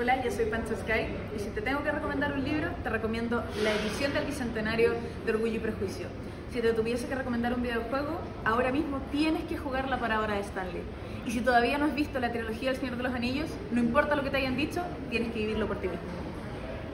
Hola, yo soy Pancho Sky y si te tengo que recomendar un libro, te recomiendo la edición del Bicentenario de Orgullo y Prejuicio. Si te tuviese que recomendar un videojuego, ahora mismo tienes que jugar la palabra de Stanley. Y si todavía no has visto la trilogía del Señor de los Anillos, no importa lo que te hayan dicho, tienes que vivirlo por ti mismo.